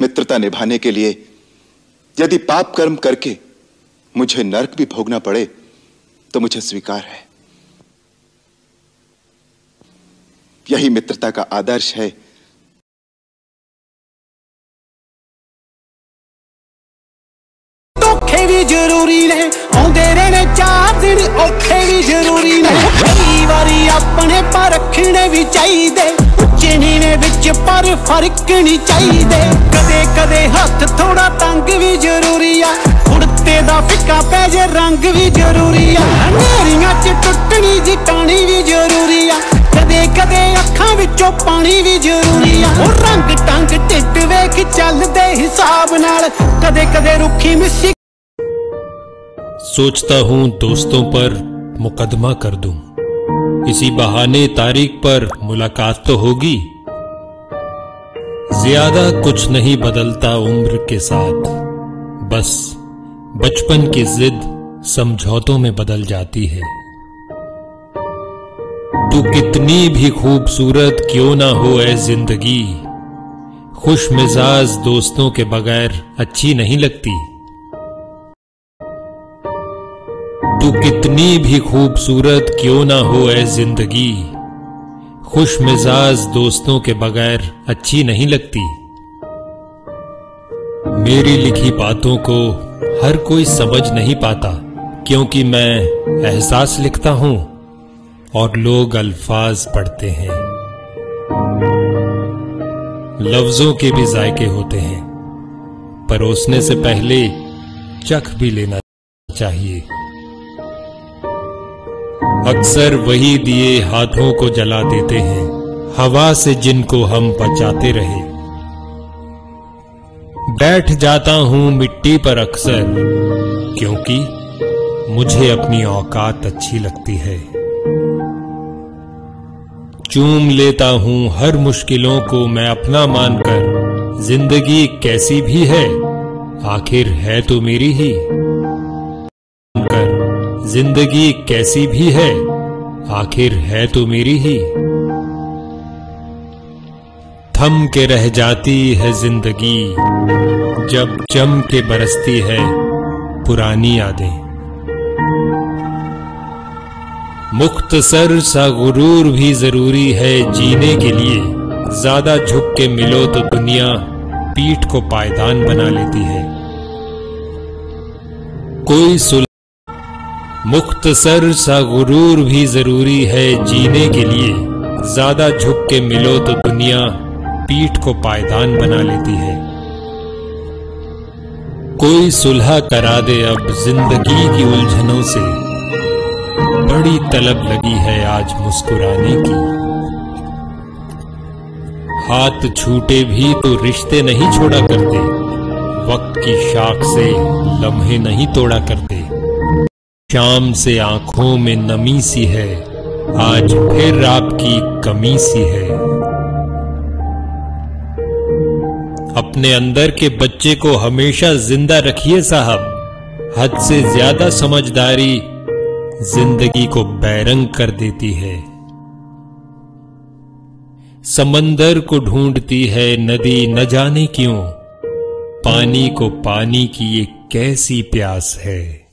मित्रता निभाने के लिए यदि पाप कर्म करके मुझे नरक भी भोगना पड़े तो मुझे स्वीकार है यही मित्रता का आदर्श है ਧੋਖੇ ਵੀ ਜ਼ਰੂਰੀ ਨੇ ਆਉਂਦੇ ਰਹਿਣੇ ਚਾਰ ਦਿਨ ਔਖੇ ਵੀ ਜ਼ਰੂਰੀ ਨੇ ਕਈ ਵਾਰੀ ਆਪਣੇ ਪਰ ਰੱਖਣੇ ਵੀ ਚਾਹੀਦੇ ਉੱਚੇ ਨੀਵੇਂ ਵਿੱਚ ਪਰ ਫਰਕ ਨਹੀਂ ਚਾਹੀਦੇ ਕਦੇ ਕਦੇ ਹੱਥ ਥੋੜਾ ਤੰਗ ਵੀ ਜ਼ਰੂਰੀ ਆ ਉੜਤੇ ਦਾ ਫਿੱਕਾ ਪੈ ਜੇ ਰੰਗ ਵੀ ਜ਼ਰੂਰੀ ਆ ਹਨੇਰੀਆਂ 'ਚ ਟੁੱਟਣੀ ਜੀ ਟਾਣੀ ਵੀ ਜ਼ਰੂਰੀ ਆ ਕਦੇ ਕਦੇ ਅੱਖਾਂ ਵਿੱਚੋਂ ਪਾਣੀ ਵੀ ਜ਼ਰੂਰੀ ਆ ਉਹ ਰੰਗ ਟੰਗ ਢਿੱਡ ਵੇਖ ਚੱਲਦੇ ਹਿਸਾਬ ਨਾਲ ਕਦੇ ਕਦੇ ਰੁੱਖੀ ਮਿੱਸੀ सोचता हूं दोस्तों पर मुकदमा कर दूं इसी बहाने तारीख पर मुलाकात तो होगी ज़्यादा कुछ नहीं बदलता उम्र के साथ। बस, बचपन की जिद समझौतों में बदल जाती है। तू कितनी भी खूबसूरत क्यों ना हो ए ज़िंदगी। खुश मिजाज दोस्तों के बगैर अच्छी नहीं लगती। तू कितनी भी खूबसूरत क्यों ना हो ऐ ज़िंदगी। खुश मिजाज दोस्तों के बगैर अच्छी नहीं लगती। मेरी लिखी बातों को हर कोई समझ नहीं पाता, क्योंकि मैं एहसास लिखता हूँ और लोग अल्फाज पढ़ते हैं। लफ्जों के भी जायके होते हैं परोसने से पहले चख भी लेना चाहिए। अक्सर वही दिए हाथों को जला देते हैं, हवा से जिनको हम बचाते रहे। बैठ जाता हूँ मिट्टी पर अक्सर, क्योंकि मुझे अपनी औकात अच्छी लगती है। चूम लेता हूँ हर मुश्किलों को मैं अपना मानकर, ज़िंदगी कैसी भी है, आखिर है तो मेरी ही। ज़िंदगी कैसी भी है, आखिर है तो मेरी ही। थम के रह जाती है ज़िंदगी, जब जम के बरसती है पुरानी यादें। मुख्तसर सा गुरूर भी ज़रूरी है जीने के लिए, ज़्यादा झुक के मिलो तो दुनिया पीठ को पायदान बना लेती है। कोई सुल मुख्तसर सा गुरूर भी ज़रूरी है जीने के लिए। ज़्यादा झुक के मिलो तो दुनिया पीठ को पायदान बना लेती है। कोई सुलह करा दे अब ज़िंदगी की उलझनों से। बड़ी तलब लगी है आज मुस्कुराने की। हाथ छूटे भी तो रिश्ते नहीं छोड़ा करते। वक्त की शाख से लम्हे नहीं तोड़ा करते। शाम से आँखों में नमी सी है, आज फिर आपकी कमी सी है। अपने अंदर के बच्चे को हमेशा ज़िंदा रखिए साहब। हद से ज़्यादा समझदारी ज़िंदगी को बैरंग कर देती है। समंदर को ढूंढती है नदी न जाने क्यों? पानी को पानी की ये कैसी प्यास है।